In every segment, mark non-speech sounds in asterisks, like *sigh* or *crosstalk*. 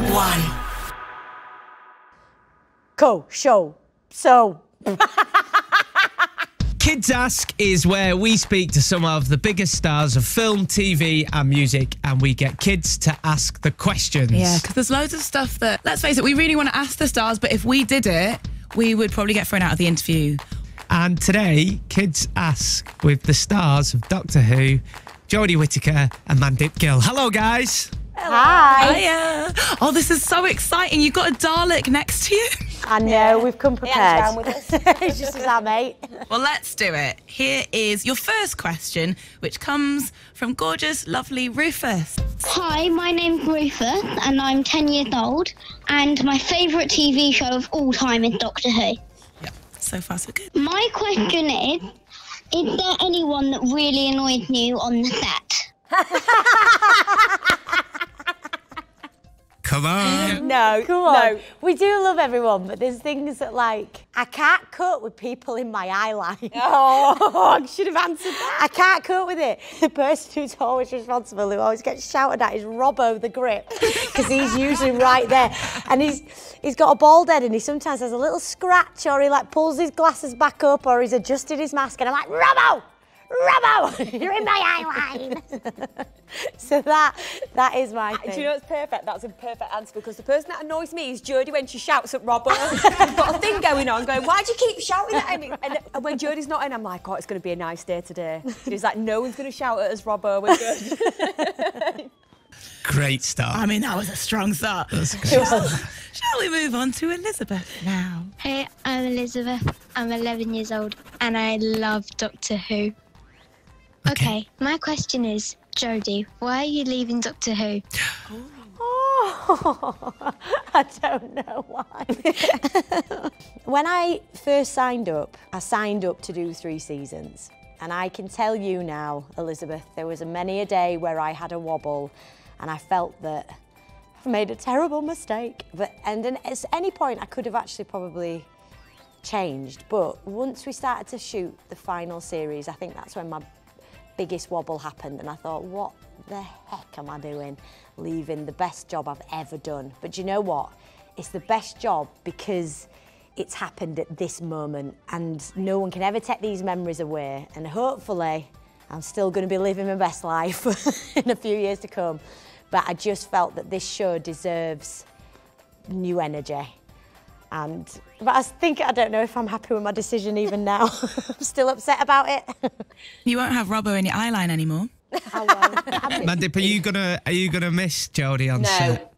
one. Go, show, so. *laughs* Kids Ask is where we speak to some of the biggest stars of film, TV, and music, and we get kids to ask the questions. Yeah, because there's loads of stuff that, let's face it, we really want to ask the stars, but if we did it, we would probably get thrown out of the interview. And today, Kids Ask with the stars of Doctor Who, Jodie Whittaker and Mandip Gill. Hello, guys. Hi. Hiya. Oh, this is so exciting. You've got a Dalek next to you. I know, we've come prepared. down with us. *laughs* it's just as our mate. Well, let's do it. Here is your first question, which comes from gorgeous, lovely Rufus. Hi, my name's Rufus, and I'm 10 years old. And my favourite TV show of all time is Doctor Who. So far, so good. My question is Is there anyone that really annoys you on the set? *laughs* Come on. *gasps* No, Come on. no. We do love everyone, but there's things that like I can't cope with people in my eye line. *laughs* Oh, *laughs* I should have answered that. I can't cope with it. The person who's always responsible, who always gets shouted at, is Robbo the Grip, *laughs* because he's usually right there, and he's he's got a bald head, and he sometimes has a little scratch, or he like pulls his glasses back up, or he's adjusted his mask, and I'm like, Robbo, Robbo, *laughs* you're in my eye line. *laughs* so that that is my thing. Do you know what's perfect? That's a perfect answer because the person that annoys me is Jodie when she shouts at Robert. We've *laughs* got a thing going on, going, why do you keep shouting at him? And, and when Jodie's not in, I'm like, oh, it's going to be a nice day today. And he's like, no one's going to shout at us, Robert. We're good. Great start. I mean, that was a strong start. That's great. Shall we move on to Elizabeth now? Hey, I'm Elizabeth. I'm 11 years old, and I love Doctor Who. Okay, my question is Jodie, why are you leaving Doctor Who? Oh, *laughs* I don't know why. *laughs* when I first signed up, I signed up to do three seasons. And I can tell you now, Elizabeth, there was a many a day where I had a wobble and I felt that I've made a terrible mistake. But, and then at any point, I could have actually probably changed. But once we started to shoot the final series, I think that's when my biggest wobble happened and I thought, what the heck am I doing leaving the best job I've ever done? But you know what? It's the best job because it's happened at this moment and no one can ever take these memories away and hopefully I'm still going to be living my best life *laughs* in a few years to come. But I just felt that this show deserves new energy. And but I think I don't know if I'm happy with my decision even now. *laughs* I'm still upset about it. *laughs* You won't have Robbo in your eye line anymore. I won't. *laughs* Mandip, are you gonna are you gonna miss Jodie on No. set?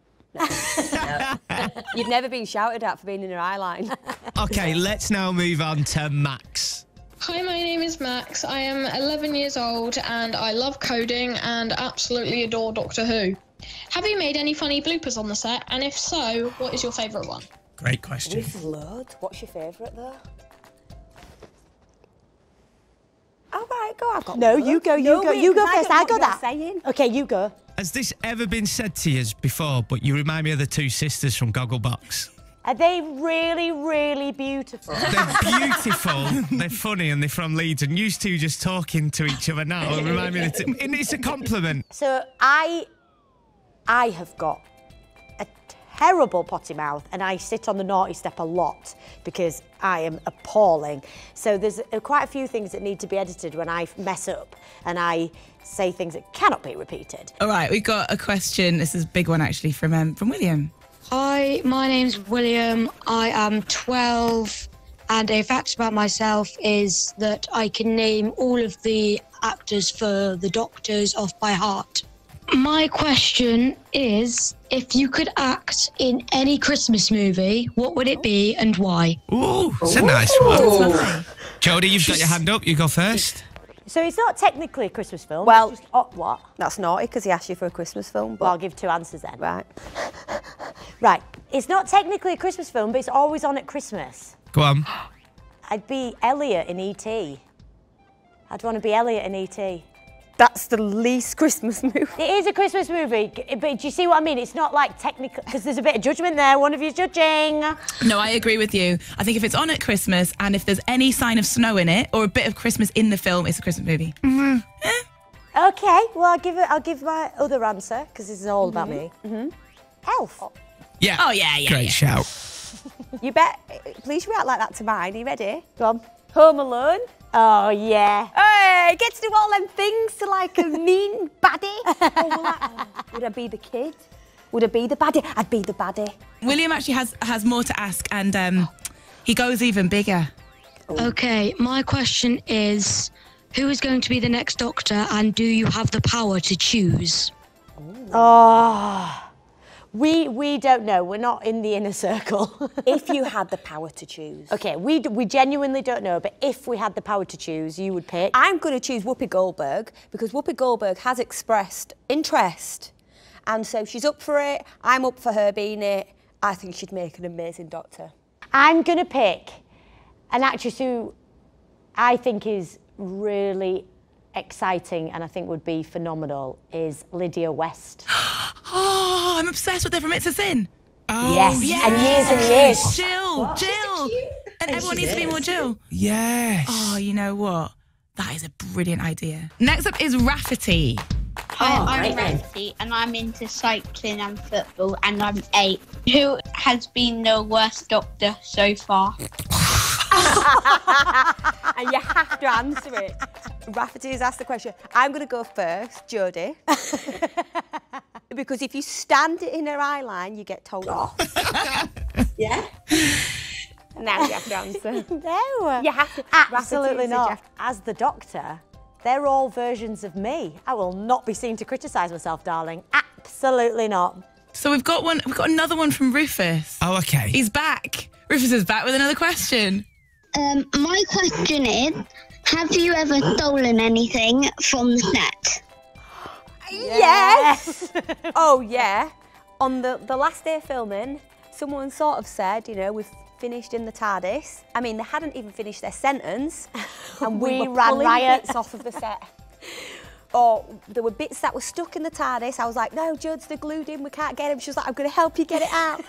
You've never been shouted at for being in your eye line. Okay, let's now move on to Max. Hi, my name is Max. I am 11 years old and I love coding and absolutely adore Doctor Who. Have you made any funny bloopers on the set? And if so, what is your favourite one? Great question. This is loads. What's your favourite though? All right, go. I've got No, loads. you go, you No, go, wait, you go 'cause I first. don't I know got that. Saying. Okay, you go. Has this ever been said to you before? But you remind me of the two sisters from Gogglebox. Are they really, really beautiful? They're beautiful, they're funny, and they're from Leeds. And you two just talking to each other now remind me of the two. And it's a compliment. so I, I have got a terrible potty mouth, and I sit on the naughty step a lot because I am appalling. So there's quite a few things that need to be edited when I mess up, and I say things that cannot be repeated. All right, we've got a question. This is a big one actually from um, from William. Hi, my name's William. I am 12, and a fact about myself is that I can name all of the actors for the Doctors off by heart. My question is if you could act in any Christmas movie, what would it be and why? Ooh, it's a nice one. Jodie, you've got your hand up. You go first. So it's not technically a Christmas film. Well- it's just, oh, what? That's naughty because he asked you for a Christmas film. But Well, I'll give two answers then. right. *laughs* Right. It's not technically a Christmas film, but it's always on at Christmas. Go on. *gasps* I'd be Elliot in E.T. I'd want to be Elliot in E.T. That's the least Christmas movie. It is a Christmas movie, but do you see what I mean? It's not like technical, because there's a bit of judgment there. One of you's judging. No, I agree with you. I think if it's on at Christmas and if there's any sign of snow in it or a bit of Christmas in the film, it's a Christmas movie. Mm-hmm. Eh? Okay, well I'll give it. I'll give my other answer because this is all about mm-hmm. me. Mm-hmm. Elf. Yeah. Oh, yeah, yeah, Great yeah. shout. *laughs* You bet. Please react like that to mine. Are you ready? Go on. Home Alone. Oh, yeah. Hey, get to do all them things to like a *laughs* mean baddie. Oh, will I- would I be the kid? Would I be the baddie? I'd be the baddie. William actually has has more to ask, and um, he goes even bigger. Okay, my question is who is going to be the next doctor and do you have the power to choose? Oh. We, we don't know. We're not in the inner circle. *laughs* If you had the power to choose. okay, we, d- we genuinely don't know, but if we had the power to choose, you would pick. I'm going to choose Whoopi Goldberg because Whoopi Goldberg has expressed interest. And so she's up for it. I'm up for her being it. I think she'd make an amazing doctor. I'm going to pick an actress who I think is really exciting and I think would be phenomenal is Lydia West. *gasps* *gasps* Oh, I'm obsessed with her from It's a Sin. yes. yes. And years and years. Jill, Jill. And everyone needs to be more Jill. Yes. Oh, you know what? That is a brilliant idea. Next up is Rafferty. Hi, oh, I'm Rafferty and I'm into cycling and football and I'm eight. Who has been the worst doctor so far? *laughs* and you have to answer it. Rafferty has asked the question. I'm going to go first, Jodie. *laughs* because if you stand in her eye line, you get told off. *laughs* Yeah. *laughs* now you have to answer. *laughs* No. You have to. Absolutely not. As the doctor, they're all versions of me. I will not be seen to criticise myself, darling. Absolutely not. So we've got one. We've got another one from Rufus. Oh, okay. He's back. Rufus is back with another question. Um, my question is Have you ever stolen anything from the set? Yes. *laughs* oh yeah. On the the last day of filming, someone sort of said, you know, we've finished in the TARDIS. I mean, they hadn't even finished their sentence, *laughs* and we, We were ran pulling riot. bits off of the set. *laughs* Or there were bits that were stuck in the TARDIS. I was like, no, Judd's they're glued in. We can't get him. She was like, I'm going to help you get it out.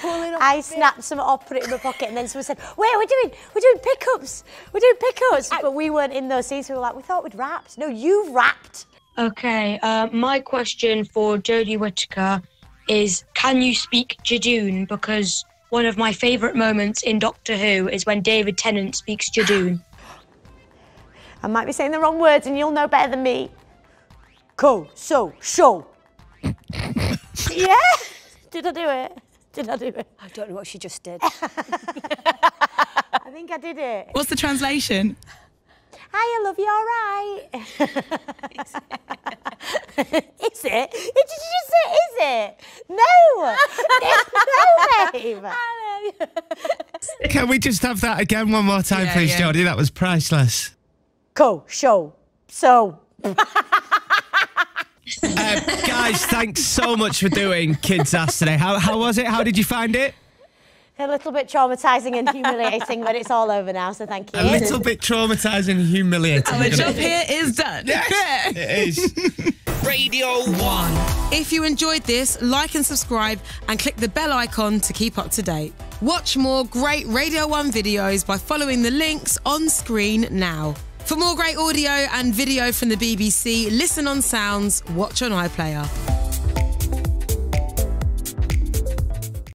Pulling I snapped some off, put it in my pocket, and then someone said, "Wait, we're doing, we're doing pickups, we're doing pickups." But we weren't in those scenes. We were like, "We thought we'd wrapped." No, you've wrapped. Okay, uh, my question for Jodie Whittaker is can you speak Judoon? Because one of my favourite moments in Doctor Who is when David Tennant speaks Judoon. I might be saying the wrong words, and you'll know better than me. Go, so, show. *laughs* yeah. Did I do it? Did I do it? I don't know what she just did. *laughs* I think I did it. What's the translation? Hi, I love you. All right. *laughs* is it? Did you just say is it? No. no, babe. *laughs* Can we just have that again one more time, Yeah, please, yeah. Jodie? That was priceless. Go, show, so. *laughs* Uh, guys, thanks so much for doing Kids Ask today. How, how was it? How did you find it? A little bit traumatising and humiliating, but it's all over now, so thank you. A little bit traumatising and humiliating. The job here is done. Yes, It is. *laughs* Radio 1. If you enjoyed this, like and subscribe and click the bell icon to keep up to date. Watch more great Radio 1 videos by following the links on screen now. For more great audio and video from the BBC, listen on Sounds, watch on iPlayer.